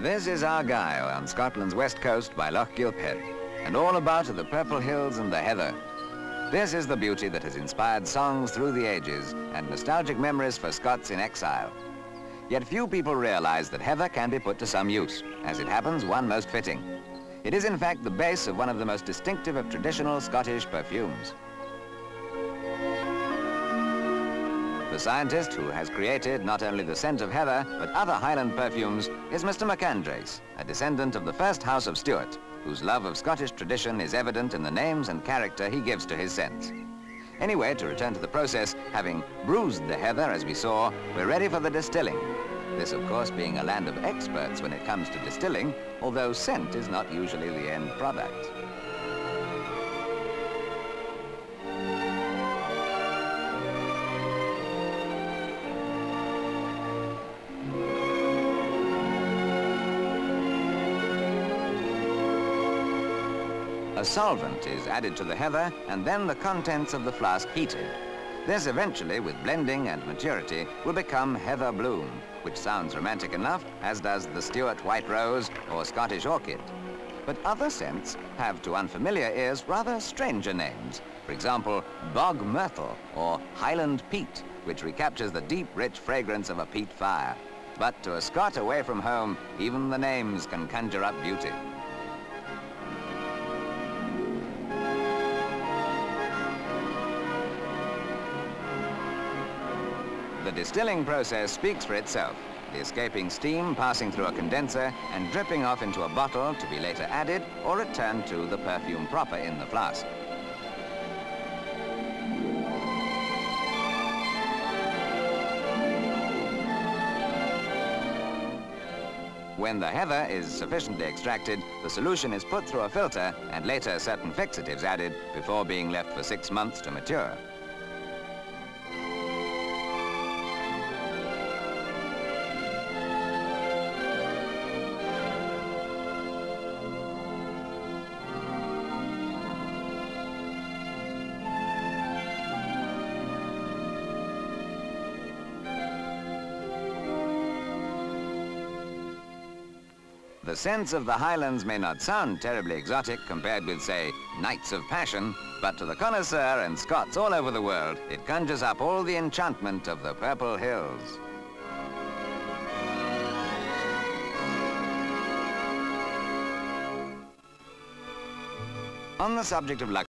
This is Argyll on Scotland's west coast by Loch Gilphead, and all about are the purple hills and the heather. This is the beauty that has inspired songs through the ages and nostalgic memories for Scots in exile. Yet few people realize that heather can be put to some use, as it happens one most fitting. It is in fact the base of one of the most distinctive of traditional Scottish perfumes. The scientist who has created not only the scent of heather, but other Highland perfumes is Mr. MacAindreis, a descendant of the first House of Stuart, whose love of Scottish tradition is evident in the names and character he gives to his scents. Anyway, to return to the process, having bruised the heather as we saw, we're ready for the distilling. This, of course, being a land of experts when it comes to distilling, although scent is not usually the end product. A solvent is added to the heather and then the contents of the flask heated. This eventually, with blending and maturity, will become heather bloom, which sounds romantic enough, as does the Stuart white rose or Scottish orchid. But other scents have, to unfamiliar ears, rather stranger names. For example, bog myrtle or highland peat, which recaptures the deep, rich fragrance of a peat fire. But to a Scot away from home, even the names can conjure up beauty. The distilling process speaks for itself. The escaping steam passing through a condenser and dripping off into a bottle to be later added or returned to the perfume proper in the flask. When the heather is sufficiently extracted, the solution is put through a filter and later certain fixatives added before being left for six months to mature. The scents of the Highlands may not sound terribly exotic compared with, say, Nights of Passion, but to the connoisseur and Scots all over the world, it conjures up all the enchantment of the Purple Hills. On the subject of luck.